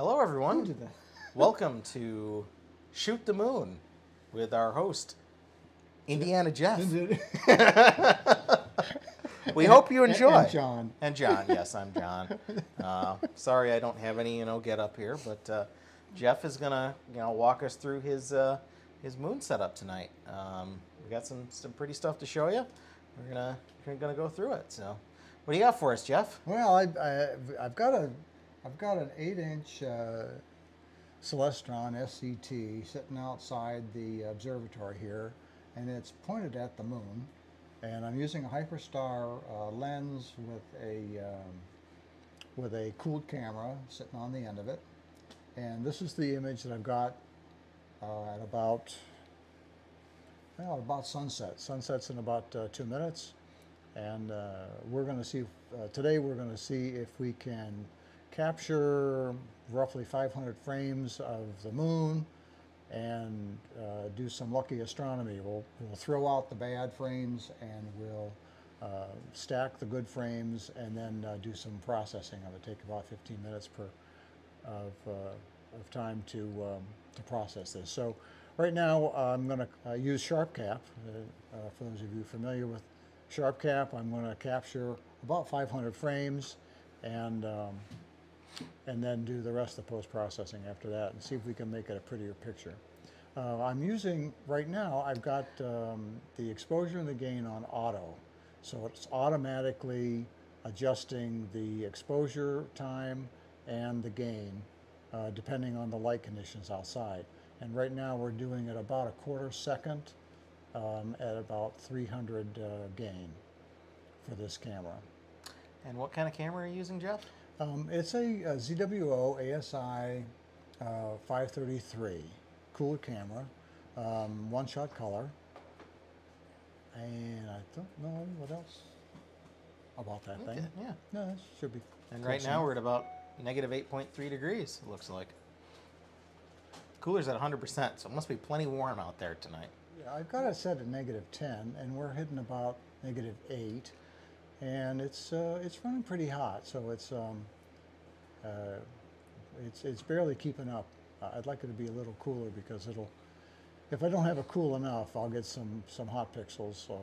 Hello, everyone. Welcome to Shoot the Moon with our host, Indiana Jeff. We hope you enjoy. and John. And John, yes, I'm John. Uh, sorry, I don't have any, you know, get up here, but uh, Jeff is gonna, you know, walk us through his uh, his moon setup tonight. Um, we got some some pretty stuff to show you. We're gonna we're gonna go through it. So, what do you got for us, Jeff? Well, I, I, I've got a, I've got an eight-inch uh, Celestron SCT sitting outside the observatory here, and it's pointed at the moon. And I'm using a Hyperstar uh, lens with a, um, with a cooled camera sitting on the end of it. And this is the image that I've got uh, at about, well, about sunset. Sunset's in about uh, two minutes. And uh, we're going to see, uh, today we're going to see if we can capture roughly 500 frames of the moon and uh, do some lucky astronomy. We'll, we'll throw out the bad frames and we'll uh, stack the good frames and then uh, do some processing it. Take about 15 minutes per of, uh, of time to, um, to process this. So right now I'm going to uh, use SharpCap. Uh, uh, for those of you familiar with SharpCap, I'm going to capture about 500 frames and um, and then do the rest of the post-processing after that and see if we can make it a prettier picture. Uh, I'm using, right now, I've got um, the exposure and the gain on auto. So it's automatically adjusting the exposure time and the gain uh, depending on the light conditions outside. And right now we're doing it about a quarter second um, at about 300 uh, gain for this camera. And what kind of camera are you using, Jeff? Um, it's a, a ZWO ASI uh, 533 cooler camera, um, one shot color, and I don't know what else about that Okay, thing. yeah. No, it should be. And right now we're at about negative 8.3 degrees, it looks like. Cooler's at 100%, so it must be plenty warm out there tonight. Yeah, I've got it set at negative 10, and we're hitting about negative 8, and it's uh, it's running pretty hot. So it's um, uh, it's it's barely keeping up. I'd like it to be a little cooler because it'll. If I don't have it cool enough, I'll get some some hot pixels uh,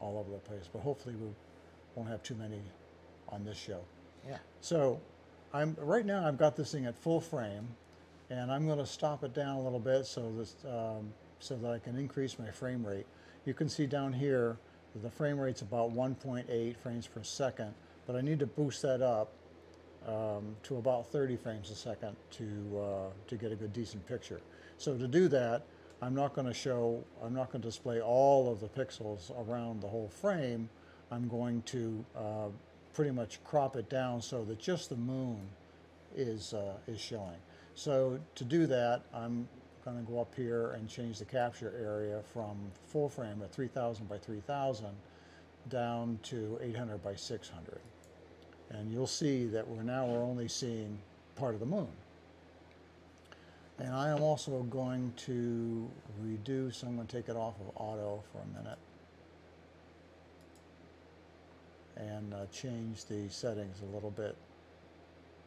all over the place. But hopefully we won't have too many on this show. Yeah. So I'm right now I've got this thing at full frame and I'm going to stop it down a little bit so this um, so that I can increase my frame rate. You can see down here the frame rate's about 1.8 frames per second, but I need to boost that up um, to about 30 frames a second to uh, to get a good decent picture. So to do that, I'm not going to show, I'm not going to display all of the pixels around the whole frame. I'm going to uh, pretty much crop it down so that just the moon is uh, is showing. So to do that, I'm going to go up here and change the capture area from full frame at 3000 by 3000 down to 800 by 600 and you'll see that we're now we're only seeing part of the moon. And I am also going to reduce, I'm going to take it off of auto for a minute and uh, change the settings a little bit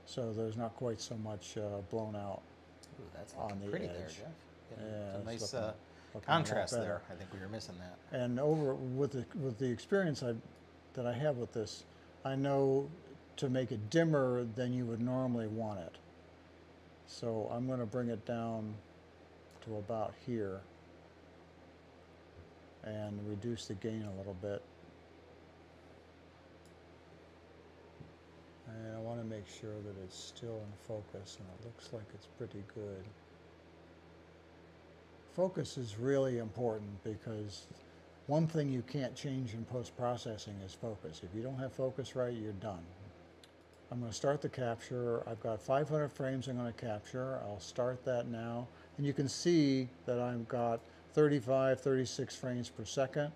so there's not quite so much uh, blown out. Ooh, that's On the pretty there. Jeff. Yeah, it's nice looking- uh, looking contrast there. I think we were missing that. And over with the with the experience I that I have with this, I know to make it dimmer than you would normally want it. So I'm going to bring it down to about here and reduce the gain a little bit. And I want to make sure that it's still in focus and it looks like it's pretty good. Focus is really important because one thing you can't change in post-processing is focus. If you don't have focus right, you're done. I'm going to start the capture. I've got 500 frames I'm going to capture. I'll start that now. And you can see that I've got 35, 36 frames per second.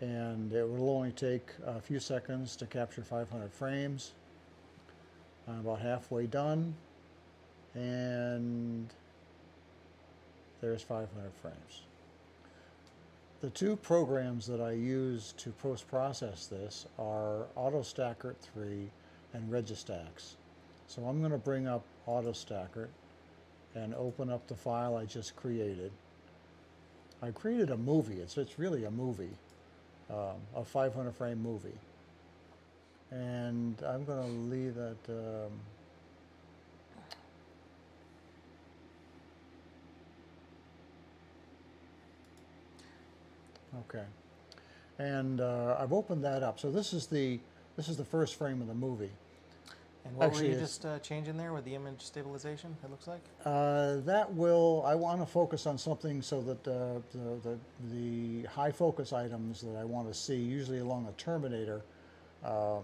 And it will only take a few seconds to capture 500 frames. I'm about halfway done. And there's 500 frames. The two programs that I use to post-process this are AutoStakkert 3 and Registax. So I'm going to bring up AutoStakkert and open up the file I just created. I created a movie. It's, it's really a movie, um, a 500 frame movie. And I'm going to leave that. Um, okay. And uh, I've opened that up. So this is the this is the first frame of the movie. And what Actually, were you just uh, changing there with the image stabilization? It looks like. Uh, that will, I want to focus on something so that uh, the, the, the high focus items that I want to see, usually along a terminator, um,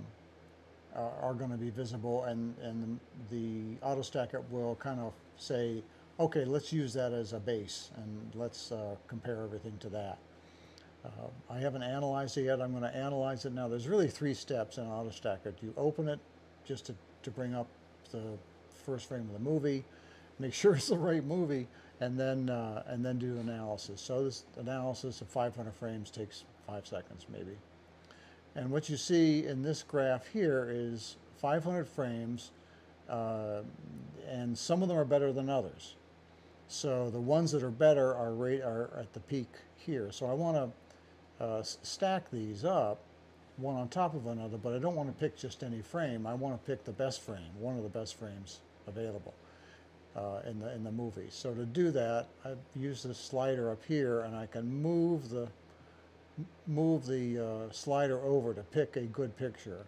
are, going to be visible, and, and the auto stacker will kind of say, okay, let's use that as a base, and let's uh, compare everything to that. Uh, I haven't analyzed it yet. I'm going to analyze it now. There's really three steps in AutoStakkert. You open it just to, to bring up the first frame of the movie, make sure it's the right movie, and then uh, and then do analysis. So this analysis of 500 frames takes five seconds maybe. And what you see in this graph here is 500 frames, uh, and some of them are better than others. So the ones that are better are, are at the peak here. So I want to uh, stack these up, one on top of another, but I don't want to pick just any frame. I want to pick the best frame, one of the best frames available uh, in the in the movie. So to do that, I use this slider up here, and I can move the move the uh, slider over to pick a good picture.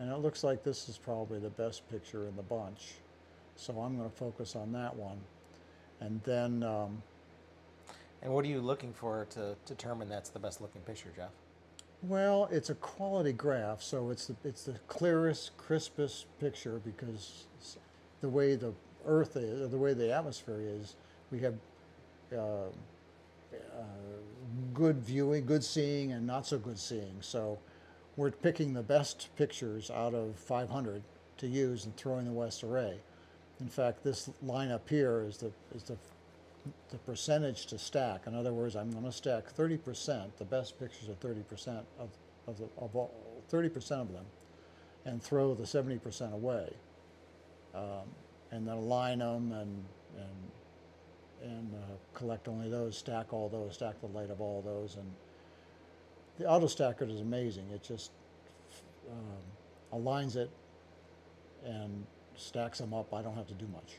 And it looks like this is probably the best picture in the bunch. So I'm going to focus on that one. And then um, And what are you looking for to determine that's the best looking picture, Jeff? Well, it's a quality graph, so it's the it's the clearest, crispest picture because the way the Earth is, or the way the atmosphere is, we have uh, uh, good viewing, good seeing, and not so good seeing. So we're picking the best pictures out of 500 to use and throwing the West Array. In fact, this line up here is the is the the percentage to stack. In other words, I'm going to stack 30%, the best pictures are 30% of, of, the, of all, 30% of them, and throw the 70% away. Um, and then align them and, and, and uh, collect only those, stack all those, stack the light of all those. And the auto stacker is amazing. It just um, aligns it and stacks them up. I don't have to do much.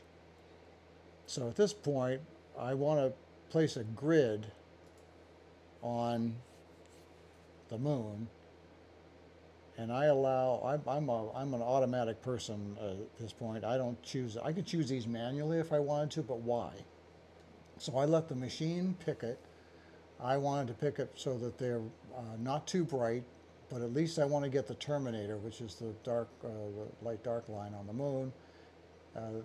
So at this point, I want to place a grid on the moon, and I allow. I'm I'm, a, I'm an automatic person at this point. I don't choose. I could choose these manually if I wanted to, but why? So I let the machine pick it. I wanted to pick it so that they're uh, not too bright, but at least I want to get the terminator, which is the dark, uh, the light dark line on the moon. Uh, mm,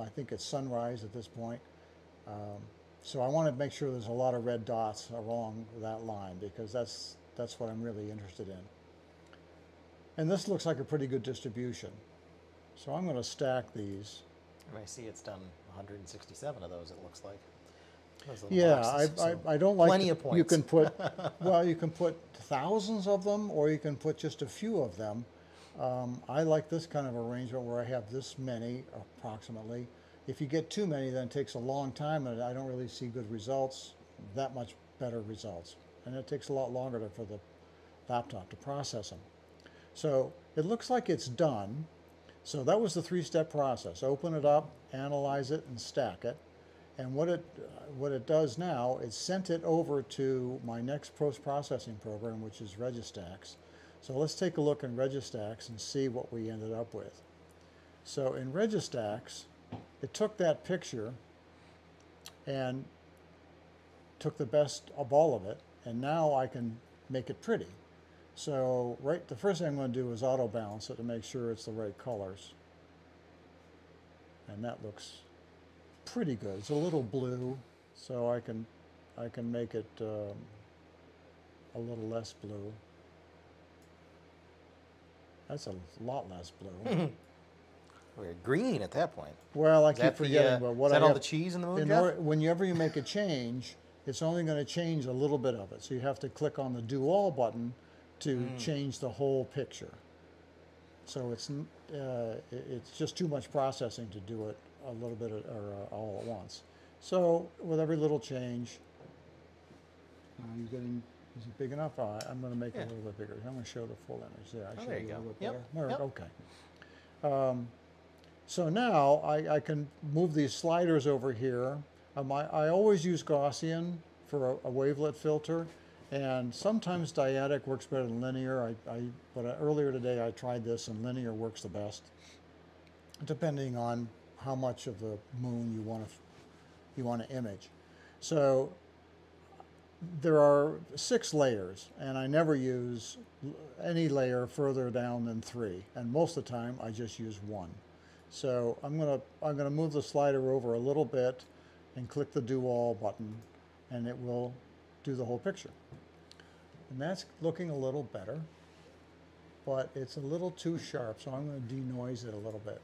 I think it's sunrise at this point. Um, so I want to make sure there's a lot of red dots along that line because that's that's what I'm really interested in. And this looks like a pretty good distribution. So I'm going to stack these. I see it's done 167 of those. It looks like. Yeah, boxes, I, so I, I don't like. plenty to- of points. You can put, well, you can put thousands of them, or you can put just a few of them. Um, I like this kind of arrangement where I have this many approximately. If you get too many, then it takes a long time, and I don't really see good results. That much better results, and it takes a lot longer to, for the laptop to process them. So it looks like it's done. So that was the three-step process: open it up, analyze it, and stack it. And what it what it does now is sent it over to my next post-processing program, which is Registax. So let's take a look in Registax and see what we ended up with. So in Registax, it took that picture and took the best of all of it, and now I can make it pretty. So right, the first thing I'm going to do is auto balance it to make sure it's the right colors. And that looks pretty good. It's a little blue, so I can I can make it um, a little less blue. That's a lot less blue. We're green at that point. well, I Is keep that the, forgetting, uh, but what is that I all have, the cheese in the moon, in order, whenever you make a change, it's only going to change a little bit of it. So you have to click on the Do All button to Hmm. change the whole picture. So it's uh, it's just too much processing to do it a little bit or uh, all at once. So with every little change, are you getting, is it big enough? Right, I'm going to make it a little bit bigger. I'm going to show the full image there. I Oh, there you a go. Yep, there. There, yep. Okay. Um, so now I, I can move these sliders over here. Um, I, I always use Gaussian for a, a wavelet filter, and sometimes dyadic works better than linear. I, I, but earlier today I tried this, and linear works the best, depending on how much of the moon you want to you want to image. So there are six layers, and I never use any layer further down than three. And most of the time, I just use one. So I'm gonna I'm gonna move the slider over a little bit, and click the Do All button, and it will do the whole picture. And that's looking a little better, but it's a little too sharp, so I'm gonna denoise it a little bit.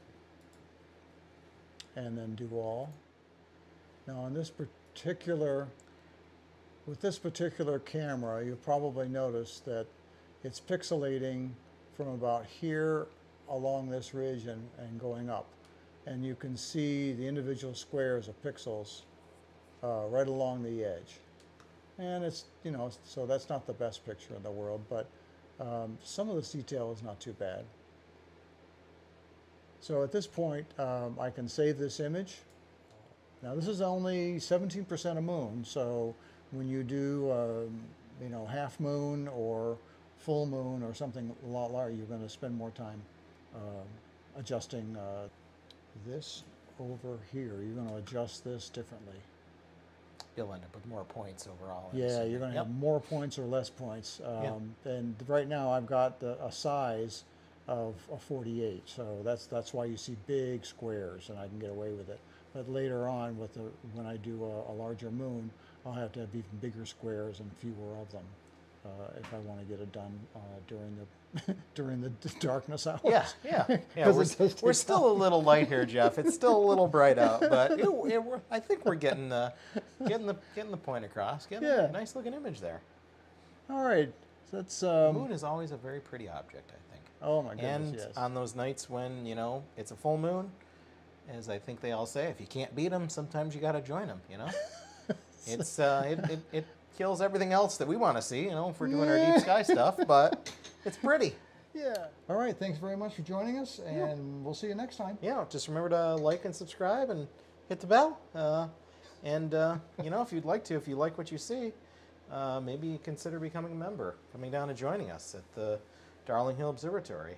And then Do All. Now on this particular with this particular camera, you probably noticed that it's pixelating from about here along this ridge and, and going up. And you can see the individual squares of pixels uh, right along the edge. And it's, you know, so that's not the best picture in the world, but um, some of this detail is not too bad. So at this point, um, I can save this image. Now this is only 17% of moon, so when you do, um, you know, half moon or full moon or something a lot larger, you're going to spend more time um, adjusting uh, this over here. You're going to adjust this differently. You'll end up with more points overall. Yeah, you're going to Yep. have more points or less points. Um, And right now, I've got the, a size of a 48, so that's that's why you see big squares, and I can get away with it. But later on, with the when I do a, a larger moon, I'll have to have even bigger squares and fewer of them uh, if I want to get it done uh, during the during the darkness hours. Yeah, yeah, yeah. We're, we're still a little light here, Jeff. It's still a little bright out, but it, it, I think we're getting the getting the getting the point across. Getting Yeah. a nice looking image there. All right, so that's The um, moon is always a very pretty object, I think. oh my goodness, and yes. on those nights when you know it's a full moon, as I think they all say, if you can't beat them, sometimes you got to join them. You know, it's uh, it, it, it kills everything else that we want to see. You know, if we're doing our deep sky stuff, but it's pretty. yeah. All right, thanks very much for joining us, and we'll see you next time. Yeah, just remember to like and subscribe and hit the bell. Uh, and uh, you know, if you'd like to, if you like what you see, uh, maybe consider becoming a member, coming down and joining us at the Darling Hill Observatory.